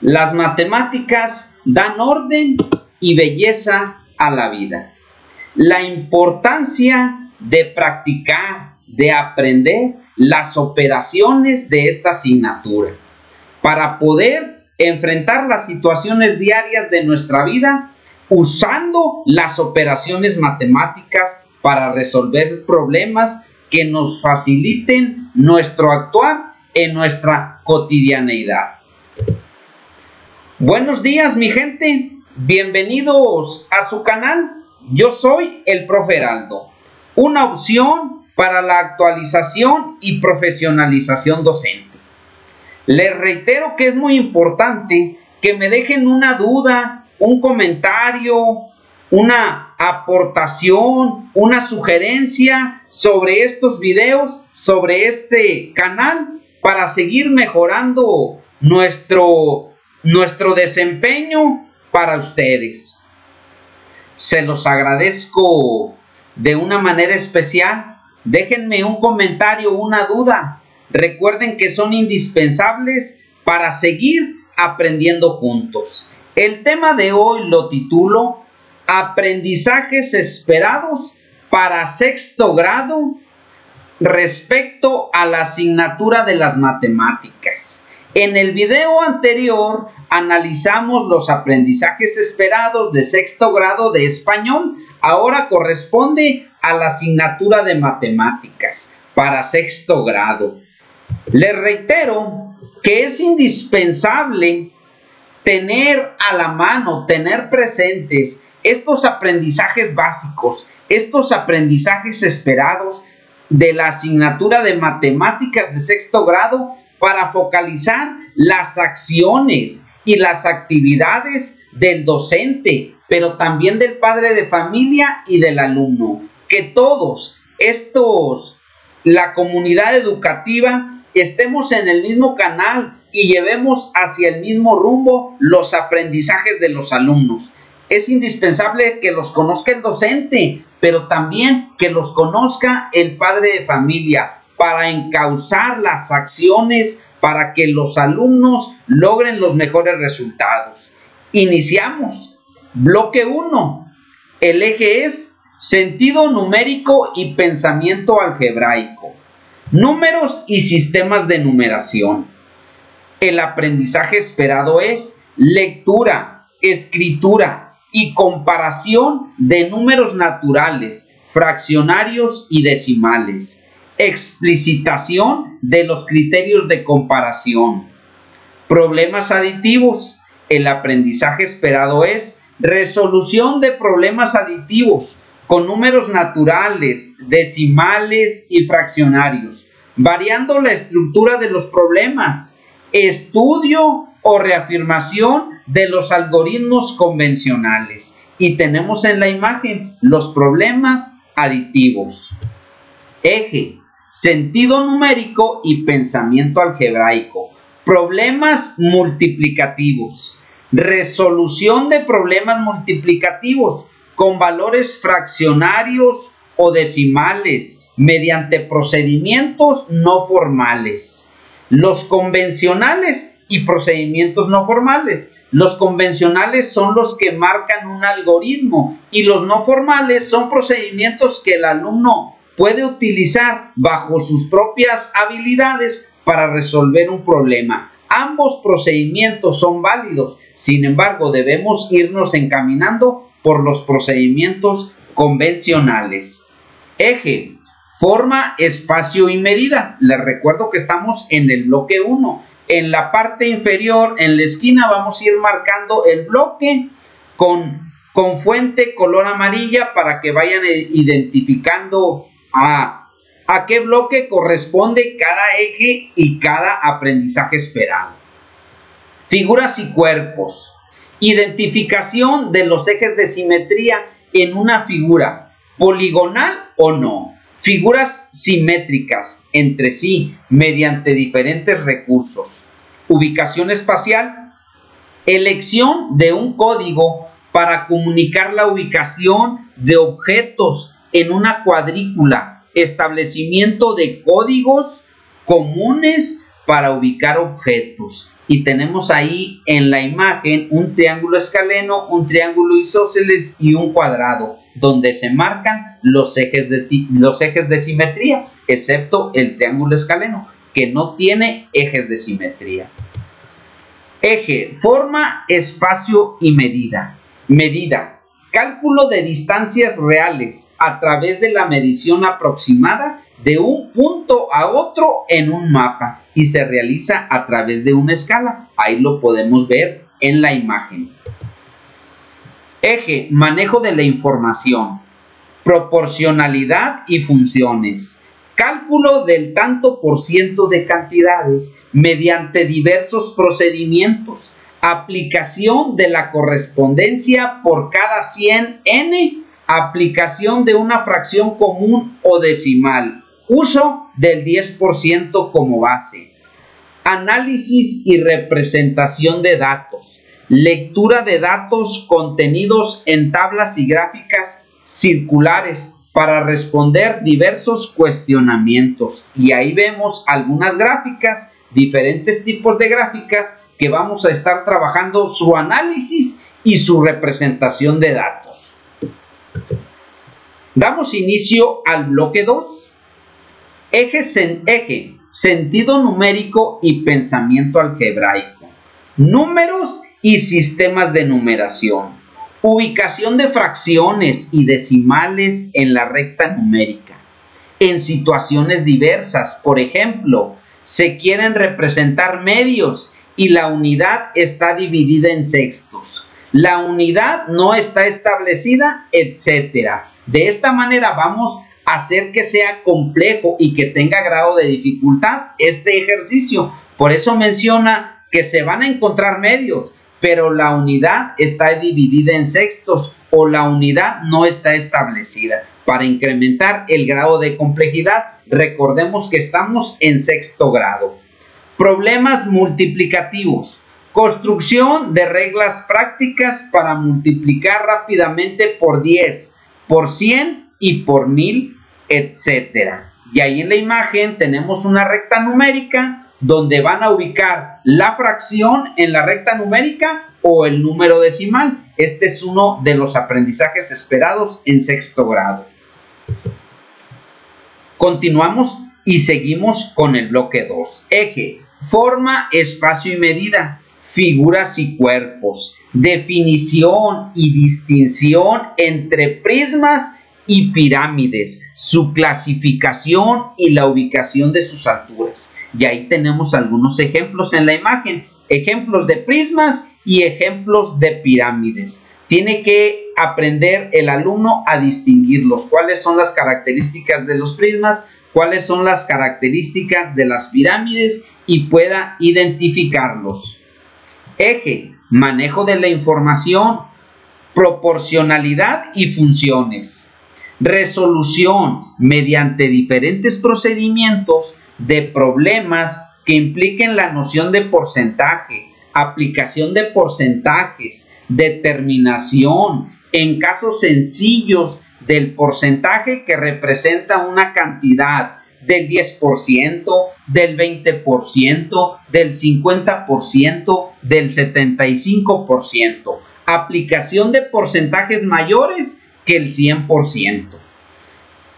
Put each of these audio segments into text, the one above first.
Las matemáticas dan orden y belleza a la vida. La importancia de practicar, de aprender las operaciones de esta asignatura para poder enfrentar las situaciones diarias de nuestra vida usando las operaciones matemáticas para resolver problemas que nos faciliten nuestro actuar en nuestra cotidianeidad. Buenos días mi gente, bienvenidos a su canal. Yo soy el profe Heraldo, una opción para la actualización y profesionalización docente. Les reitero que es muy importante que me dejen una duda, un comentario, una aportación, una sugerencia sobre estos videos, sobre este canal, para seguir mejorando nuestro, nuestro desempeño para ustedes. Se los agradezco de una manera especial. Déjenme un comentario, una duda. Recuerden que son indispensables para seguir aprendiendo juntos. El tema de hoy lo titulo Aprendizajes esperados para sexto grado respecto a la asignatura de las matemáticas. En el video anterior analizamos los aprendizajes esperados de sexto grado de español. Ahora corresponde a la asignatura de matemáticas para sexto grado. Les reitero que es indispensable tener a la mano, tener presentes estos aprendizajes básicos, estos aprendizajes esperados de la asignatura de matemáticas de sexto grado para focalizar las acciones y las actividades del docente, pero también del padre de familia y del alumno. Que todos estos, la comunidad educativa, estemos en el mismo canal y llevemos hacia el mismo rumbo los aprendizajes de los alumnos. Es indispensable que los conozca el docente, pero también que los conozca el padre de familia para encauzar las acciones para que los alumnos logren los mejores resultados. Iniciamos. Bloque 1. El eje es sentido numérico y pensamiento algebraico. Números y sistemas de numeración. El aprendizaje esperado es lectura, escritura y comparación de números naturales, fraccionarios y decimales. Explicitación de los criterios de comparación. Problemas aditivos. El aprendizaje esperado es resolución de problemas aditivos con números naturales, decimales y fraccionarios, variando la estructura de los problemas estudio o reafirmación de los algoritmos convencionales. Y tenemos en la imagen los problemas aditivos. Eje, sentido numérico y pensamiento algebraico. Problemas multiplicativos. Resolución de problemas multiplicativos con valores fraccionarios o decimales mediante procedimientos no formales los convencionales y procedimientos no formales. Los convencionales son los que marcan un algoritmo y los no formales son procedimientos que el alumno puede utilizar bajo sus propias habilidades para resolver un problema. Ambos procedimientos son válidos, sin embargo debemos irnos encaminando por los procedimientos convencionales. Eje, Forma, espacio y medida. Les recuerdo que estamos en el bloque 1. En la parte inferior, en la esquina, vamos a ir marcando el bloque con, con fuente color amarilla para que vayan identificando a, a qué bloque corresponde cada eje y cada aprendizaje esperado. Figuras y cuerpos. Identificación de los ejes de simetría en una figura, poligonal o no figuras simétricas entre sí mediante diferentes recursos, ubicación espacial, elección de un código para comunicar la ubicación de objetos en una cuadrícula, establecimiento de códigos comunes para ubicar objetos. Y tenemos ahí en la imagen un triángulo escaleno, un triángulo isósceles y un cuadrado, donde se marcan los ejes de, los ejes de simetría, excepto el triángulo escaleno, que no tiene ejes de simetría. Eje, forma, espacio y medida. Medida, Cálculo de distancias reales a través de la medición aproximada de un punto a otro en un mapa y se realiza a través de una escala. Ahí lo podemos ver en la imagen. Eje, manejo de la información, proporcionalidad y funciones. Cálculo del tanto por ciento de cantidades mediante diversos procedimientos aplicación de la correspondencia por cada 100 n, aplicación de una fracción común o decimal, uso del 10% como base, análisis y representación de datos, lectura de datos contenidos en tablas y gráficas circulares para responder diversos cuestionamientos. Y ahí vemos algunas gráficas, diferentes tipos de gráficas que vamos a estar trabajando su análisis y su representación de datos. Damos inicio al bloque 2. Eje, eje, sentido numérico y pensamiento algebraico. Números y sistemas de numeración. Ubicación de fracciones y decimales en la recta numérica. En situaciones diversas, por ejemplo, se quieren representar medios y la unidad está dividida en sextos. La unidad no está establecida, etcétera. De esta manera vamos a hacer que sea complejo y que tenga grado de dificultad este ejercicio. Por eso menciona que se van a encontrar medios, pero la unidad está dividida en sextos o la unidad no está establecida. Para incrementar el grado de complejidad, recordemos que estamos en sexto grado. Problemas multiplicativos. Construcción de reglas prácticas para multiplicar rápidamente por 10, por 100 y por 1000, etc. Y ahí en la imagen tenemos una recta numérica donde van a ubicar la fracción en la recta numérica o el número decimal. Este es uno de los aprendizajes esperados en sexto grado. Continuamos y seguimos con el bloque 2. Eje, forma, espacio y medida, figuras y cuerpos, definición y distinción entre prismas y pirámides, su clasificación y la ubicación de sus alturas. Y ahí tenemos algunos ejemplos en la imagen, ejemplos de prismas y ejemplos de pirámides. Tiene que aprender el alumno a distinguirlos, cuáles son las características de los prismas, cuáles son las características de las pirámides y pueda identificarlos. Eje, manejo de la información, proporcionalidad y funciones. Resolución mediante diferentes procedimientos de problemas que impliquen la noción de porcentaje, aplicación de porcentajes, determinación, en casos sencillos del porcentaje que representa una cantidad del 10%, del 20%, del 50%, del 75%. Aplicación de porcentajes mayores que el 100%.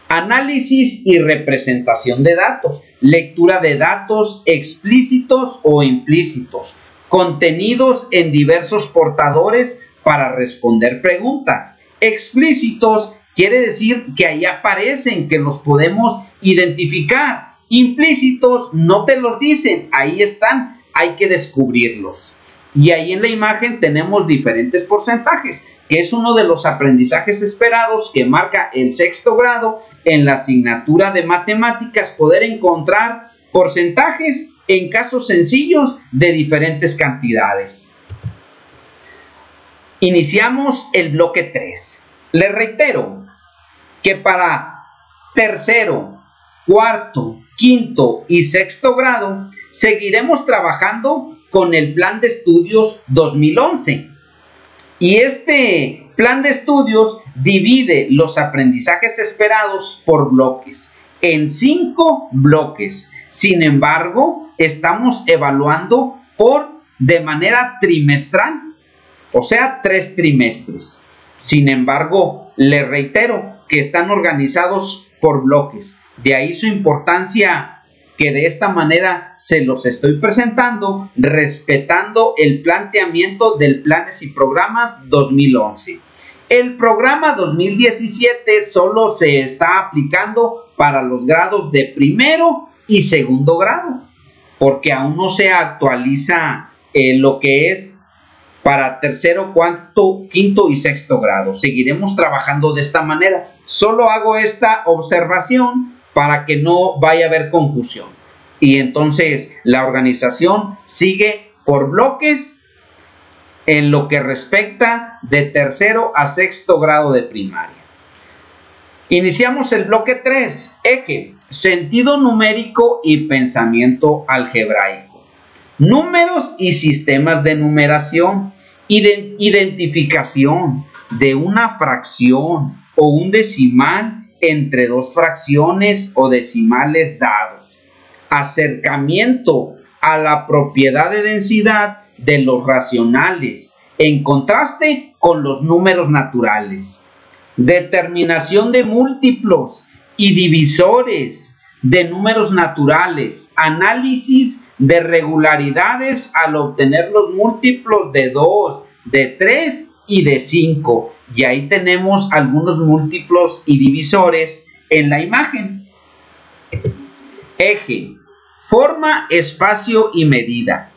Análisis y representación de datos. Lectura de datos explícitos o implícitos. Contenidos en diversos portadores para responder preguntas. Explícitos quiere decir que ahí aparecen, que los podemos identificar. Implícitos no te los dicen, ahí están, hay que descubrirlos. Y ahí en la imagen tenemos diferentes porcentajes, que es uno de los aprendizajes esperados que marca el sexto grado en la asignatura de matemáticas, poder encontrar porcentajes en casos sencillos de diferentes cantidades. Iniciamos el bloque 3. Les reitero que para tercero, cuarto, quinto y sexto grado seguiremos trabajando con el plan de estudios 2011. Y este plan de estudios divide los aprendizajes esperados por bloques en cinco bloques. Sin embargo, estamos evaluando por de manera trimestral, o sea, tres trimestres. Sin embargo, le reitero que están organizados por bloques. De ahí su importancia que de esta manera se los estoy presentando respetando el planteamiento del Planes y Programas 2011. El programa 2017 solo se está aplicando para los grados de primero y segundo grado, porque aún no se actualiza eh, lo que es para tercero, cuarto, quinto y sexto grado. Seguiremos trabajando de esta manera. Solo hago esta observación para que no vaya a haber confusión. Y entonces la organización sigue por bloques en lo que respecta de tercero a sexto grado de primaria. Iniciamos el bloque 3, eje, sentido numérico y pensamiento algebraico. Números y sistemas de numeración, identificación de una fracción o un decimal entre dos fracciones o decimales dados. Acercamiento a la propiedad de densidad de los racionales en contraste con los números naturales. Determinación de múltiplos y divisores de números naturales. Análisis de regularidades al obtener los múltiplos de 2, de 3 y de 5 y ahí tenemos algunos múltiplos y divisores en la imagen. Eje, forma, espacio y medida.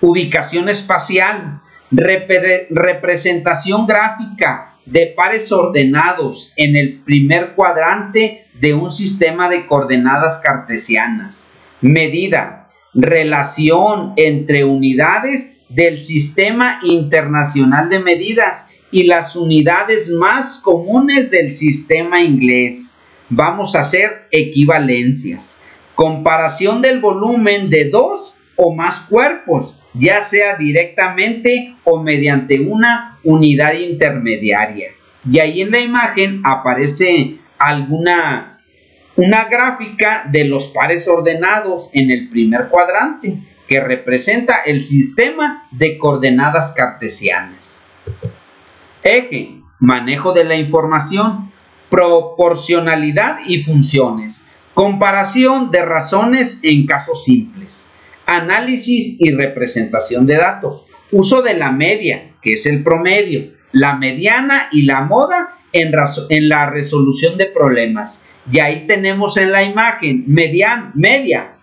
Ubicación espacial, representación gráfica de pares ordenados en el primer cuadrante de un sistema de coordenadas cartesianas. Medida, relación entre unidades del Sistema Internacional de Medidas y las unidades más comunes del sistema inglés. Vamos a hacer equivalencias. Comparación del volumen de dos o más cuerpos, ya sea directamente o mediante una unidad intermediaria. Y ahí en la imagen aparece alguna una gráfica de los pares ordenados en el primer cuadrante que representa el sistema de coordenadas cartesianas. Eje, manejo de la información, proporcionalidad y funciones, comparación de razones en casos simples, análisis y representación de datos, uso de la media, que es el promedio, la mediana y la moda en, la resolución de problemas. Y ahí tenemos en la imagen median, media,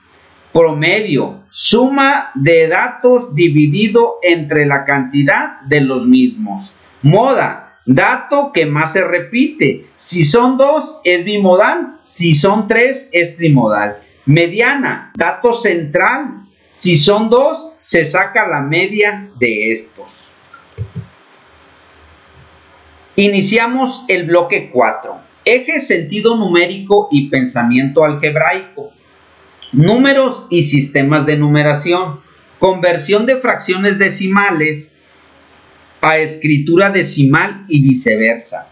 promedio, suma de datos dividido entre la cantidad de los mismos. Moda, dato que más se repite. Si son dos, es bimodal. Si son tres, es trimodal. Mediana, dato central. Si son dos, se saca la media de estos. Iniciamos el bloque 4. Eje sentido numérico y pensamiento algebraico. Números y sistemas de numeración. Conversión de fracciones decimales a escritura decimal y viceversa.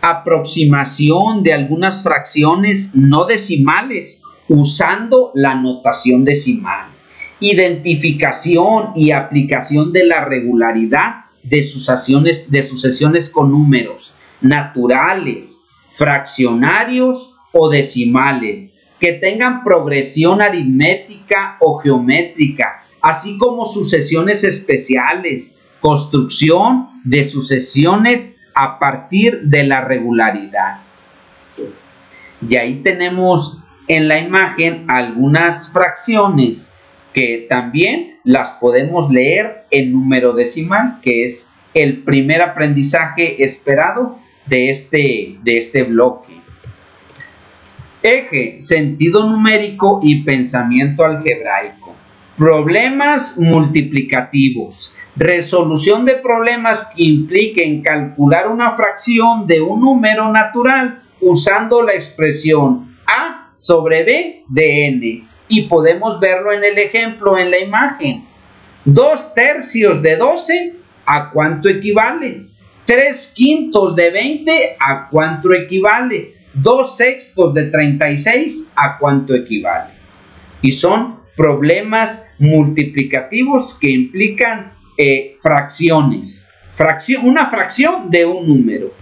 Aproximación de algunas fracciones no decimales usando la notación decimal. Identificación y aplicación de la regularidad de de sucesiones con números naturales, fraccionarios o decimales que tengan progresión aritmética o geométrica, así como sucesiones especiales, construcción de sucesiones a partir de la regularidad. Y ahí tenemos en la imagen algunas fracciones que también las podemos leer en número decimal, que es el primer aprendizaje esperado de este, de este bloque. Eje, sentido numérico y pensamiento algebraico. Problemas multiplicativos resolución de problemas que impliquen calcular una fracción de un número natural usando la expresión a sobre b de n. Y podemos verlo en el ejemplo en la imagen. Dos tercios de 12, ¿a cuánto equivale? Tres quintos de 20, ¿a cuánto equivale? Dos sextos de 36, ¿a cuánto equivale? Y son problemas multiplicativos que implican eh, fracciones. Fracción, una fracción de un número.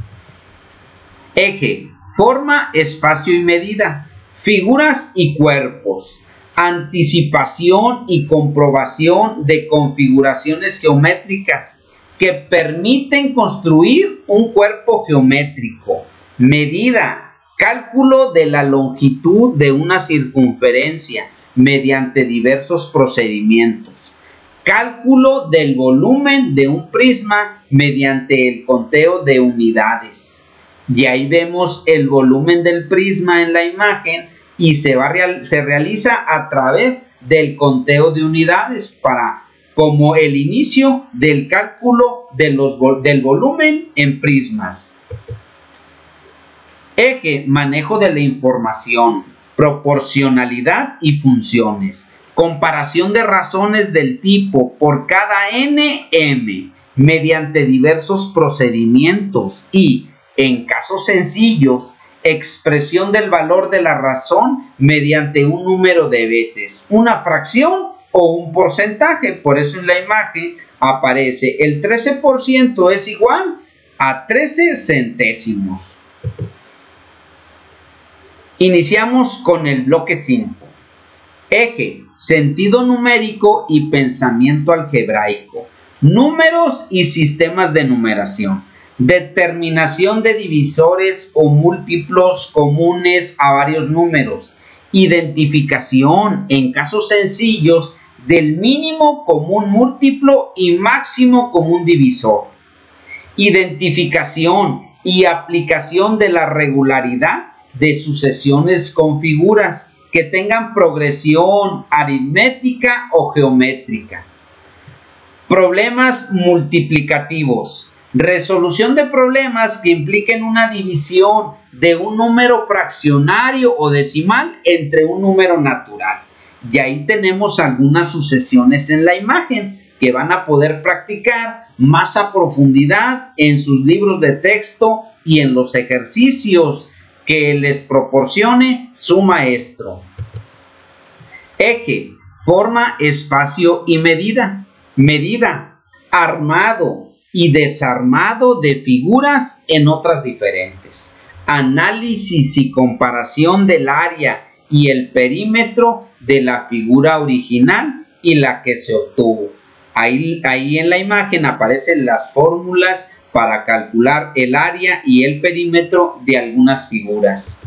Eje, forma, espacio y medida. Figuras y cuerpos. Anticipación y comprobación de configuraciones geométricas que permiten construir un cuerpo geométrico. Medida, cálculo de la longitud de una circunferencia mediante diversos procedimientos. Cálculo del volumen de un prisma mediante el conteo de unidades. Y ahí vemos el volumen del prisma en la imagen y se, va, se realiza a través del conteo de unidades para como el inicio del cálculo del volumen en prismas. Eje, manejo de la información, proporcionalidad y funciones. Comparación de razones del tipo por cada nm mediante diversos procedimientos y, en casos sencillos, expresión del valor de la razón mediante un número de veces, una fracción o un porcentaje. Por eso en la imagen aparece el 13% es igual a 13 centésimos. Iniciamos con el bloque 5. Eje, sentido numérico y pensamiento algebraico. Números y sistemas de numeración. Determinación de divisores o múltiplos comunes a varios números. Identificación en casos sencillos del mínimo común múltiplo y máximo común divisor. Identificación y aplicación de la regularidad de sucesiones con figuras que tengan progresión aritmética o geométrica. Problemas multiplicativos. Resolución de problemas que impliquen una división de un número fraccionario o decimal entre un número natural. Y ahí tenemos algunas sucesiones en la imagen que van a poder practicar más a profundidad en sus libros de texto y en los ejercicios que les proporcione su maestro. Eje, forma, espacio y medida. Medida, armado y desarmado de figuras en otras diferentes. Análisis y comparación del área y el perímetro de la figura original y la que se obtuvo. Ahí, ahí en la imagen aparecen las fórmulas para calcular el área y el perímetro de algunas figuras.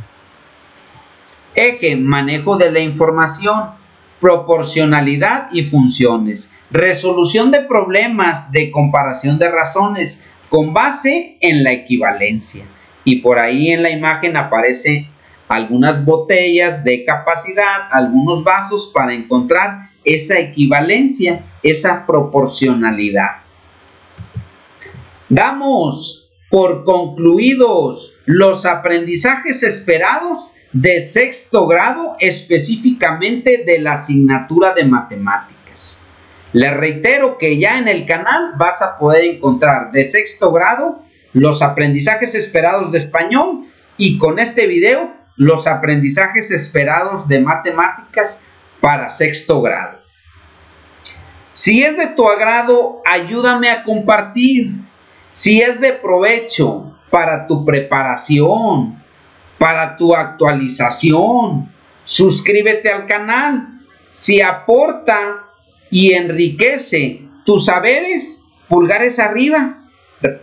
Eje, manejo de la información, proporcionalidad y funciones, resolución de problemas de comparación de razones con base en la equivalencia. Y por ahí en la imagen aparece algunas botellas de capacidad, algunos vasos para encontrar esa equivalencia, esa proporcionalidad. Damos por concluidos los aprendizajes esperados de sexto grado, específicamente de la asignatura de matemáticas. Les reitero que ya en el canal vas a poder encontrar de sexto grado los aprendizajes esperados de español y con este video los aprendizajes esperados de matemáticas para sexto grado. Si es de tu agrado, ayúdame a compartir si es de provecho para tu preparación, para tu actualización, suscríbete al canal. Si aporta y enriquece tus saberes, pulgares arriba.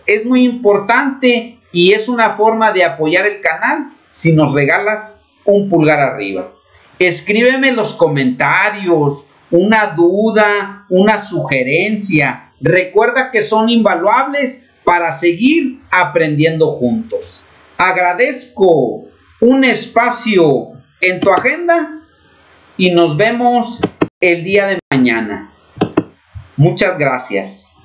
Es muy importante y es una forma de apoyar el canal si nos regalas un pulgar arriba. Escríbeme los comentarios una duda, una sugerencia. Recuerda que son invaluables para seguir aprendiendo juntos. Agradezco un espacio en tu agenda y nos vemos el día de mañana. Muchas gracias.